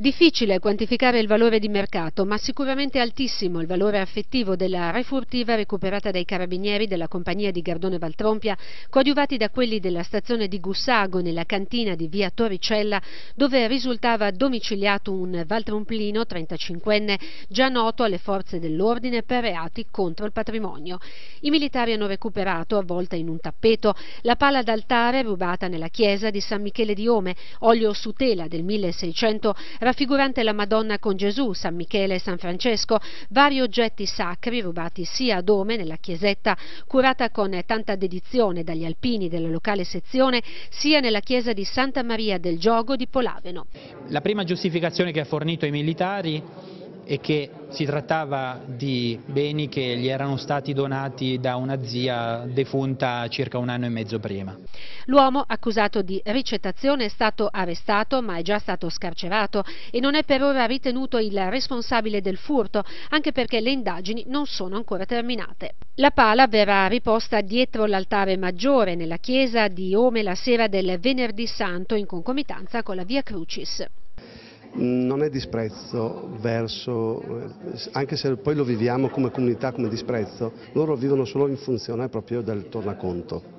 Difficile quantificare il valore di mercato, ma sicuramente altissimo il valore affettivo della refurtiva recuperata dai carabinieri della compagnia di Gardone Valtrompia, coadiuvati da quelli della stazione di Gussago nella cantina di via Torricella, dove risultava domiciliato un valtromplino 35enne già noto alle forze dell'ordine per reati contro il patrimonio. I militari hanno recuperato, avvolta in un tappeto, la pala d'altare rubata nella chiesa di San Michele di Ome, olio su tela del 1600, raffigurante la Madonna con Gesù, San Michele e San Francesco, vari oggetti sacri rubati sia a Dome, nella chiesetta, curata con tanta dedizione dagli alpini della locale sezione, sia nella chiesa di Santa Maria del Giogo di Polaveno. La prima giustificazione che ha fornito ai militari e che si trattava di beni che gli erano stati donati da una zia defunta circa un anno e mezzo prima. L'uomo accusato di ricettazione è stato arrestato ma è già stato scarcerato e non è per ora ritenuto il responsabile del furto anche perché le indagini non sono ancora terminate. La pala verrà riposta dietro l'altare maggiore nella chiesa di Ome la sera del venerdì santo in concomitanza con la via Crucis non è disprezzo verso, anche se poi lo viviamo come comunità come disprezzo, loro vivono solo in funzione proprio del tornaconto.